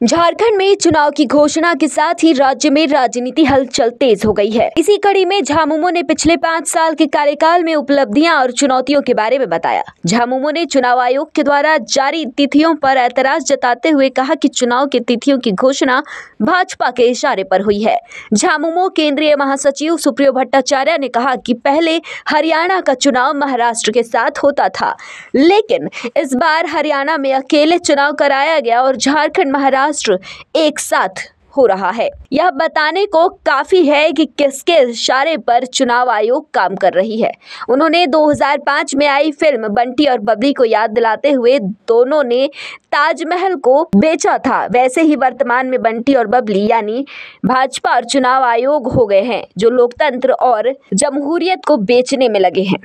झारखंड में चुनाव की घोषणा के साथ ही राज्य में राजनीति हलचल तेज हो गई है। इसी कड़ी में झामुमो ने पिछले पाँच साल के कार्यकाल में उपलब्धियाँ और चुनौतियों के बारे में बताया। झामुमो ने चुनाव आयोग के द्वारा जारी तिथियों पर ऐतराज जताते हुए कहा कि चुनाव की तिथियों की घोषणा भाजपा के इशारे पर हुई है। झामुमो केंद्रीय महासचिव सुप्रियो भट्टाचार्य ने कहा कि पहले हरियाणा का चुनाव महाराष्ट्र के साथ होता था, लेकिन इस बार हरियाणा में अकेले चुनाव कराया गया और झारखंड महाराष्ट्र महाराष्ट्र एक साथ हो रहा है। यह बताने को काफ़ी है कि किसके इशारे पर चुनाव आयोग काम कर रही है। उन्होंने 2005 में आई फ़िल्म बंटी और बबली को याद दिलाते हुए दोनों ने ताजमहल को बेचा था। वैसे ही वर्तमान में बंटी और बबली यानी भाजपा और चुनाव आयोग हो गए हैं, जो लोकतंत्र और जमहूरियत को बेचने में लगे हैं।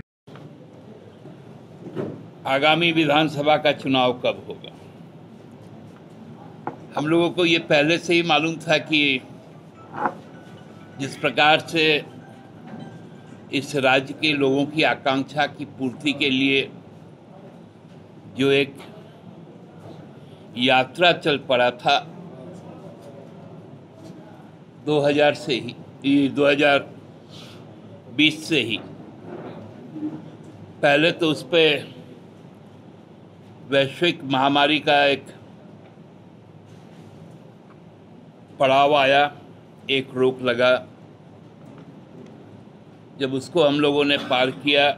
आगामी विधानसभा का चुनाव कब होगा? हम लोगों को ये पहले से ही मालूम था कि जिस प्रकार से इस राज्य के लोगों की आकांक्षा की पूर्ति के लिए जो एक यात्रा चल पड़ा था 2000 से ही 2020 से ही। पहले तो उस पर वैश्विक महामारी का एक पड़ाव आया, एक रोक लगा। जब उसको हम लोगों ने पार किया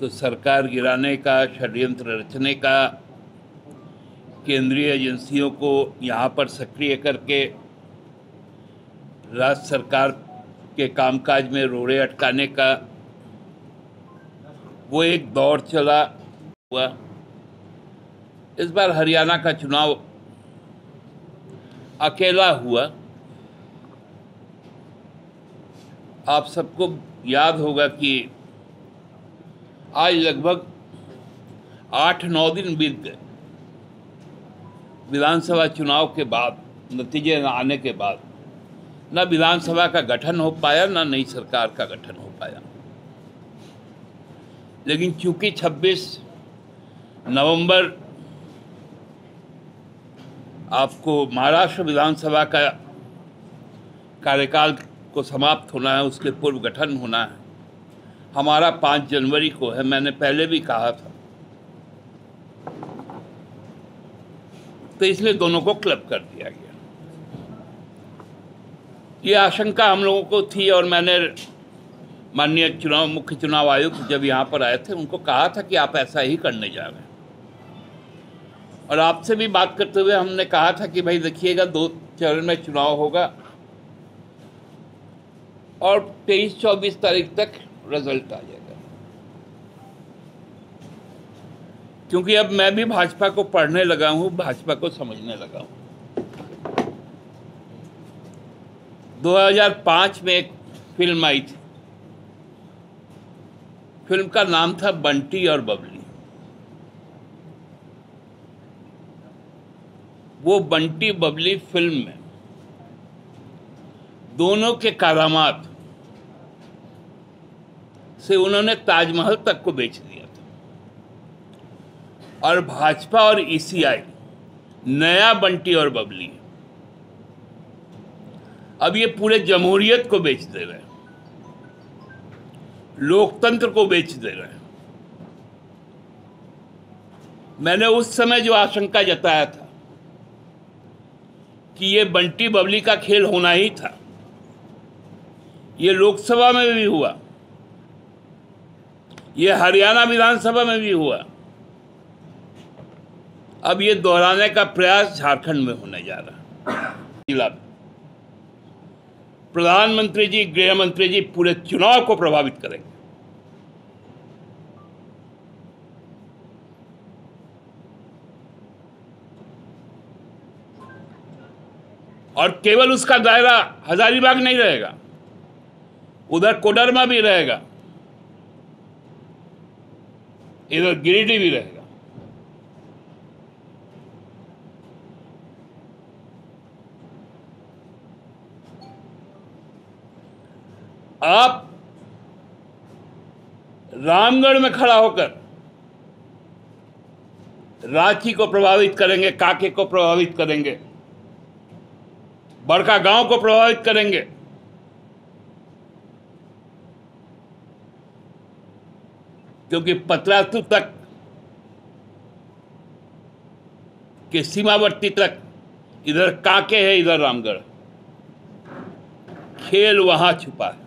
तो सरकार गिराने का, षड्यंत्र रचने का, केंद्रीय एजेंसियों को यहाँ पर सक्रिय करके, राज्य सरकार के कामकाज में रोड़े अटकाने का, वो एक दौर चला, हुआ। इस बार हरियाणा का चुनाव अकेला हुआ, आप सबको याद होगा कि आज लगभग आठ नौ दिन बीत गए। विधानसभा चुनाव के बाद, नतीजे आने के बाद, न विधानसभा का गठन हो पाया, न नई सरकार का गठन हो पाया। लेकिन चूँकि 26 नवंबर आपको महाराष्ट्र विधानसभा का कार्यकाल को समाप्त होना है, उसके पूर्व गठन होना है। हमारा पाँच जनवरी को है, मैंने पहले भी कहा था। तो इसलिए दोनों को क्लब कर दिया गया। ये आशंका हम लोगों को थी और मैंने माननीय चुनाव, मुख्य चुनाव आयुक्त जब यहाँ पर आए थे, उनको कहा था कि आप ऐसा ही करने जा रहे हैं। और आपसे भी बात करते हुए हमने कहा था कि भाई देखिएगा, दो चरण में चुनाव होगा। और तेईस चौबीस तारीख तक रिज़ल्ट आ जाएगा। क्योंकि अब मैं भी भाजपा को पढ़ने लगा हूँ, भाजपा को समझने लगा हूँ। 2005 में एक फ़िल्म आई थी। फ़िल्म का नाम था बंटी और बबली। वो बंटी बबली फ़िल्म में दोनों के कारामात से उन्होंने ताजमहल तक को बेच दिया था। और भाजपा और ईसीआई नया बंटी और बबली। अब ये पूरे जमहूरियत को बेच दे रहे हैं। लोकतंत्र को बेच दे रहे हैं। मैंने उस समय जो आशंका जताया था कि ये बंटी बबली का खेल होना ही था। ये लोकसभा में भी हुआ। ये हरियाणा विधानसभा में भी हुआ। अब ये दोहराने का प्रयास झारखंड में होने जा रहा जिला प्रधानमंत्री जी, गृह मंत्री जी पूरे चुनाव को प्रभावित करेंगे। और केवल उसका दायरा हजारीबाग नहीं रहेगा, उधर कोडरमा भी रहेगा, इधर गिरिडीह भी रहेगा। आप रामगढ़ में खड़ा होकर रांची को प्रभावित करेंगे, काके को प्रभावित करेंगे बड़का गाँव को प्रभावित करेंगे। क्योंकि पतरातु तक के सीमावर्ती तक इधर काके है, इधर रामगढ़। खेल वहाँ छुपा है।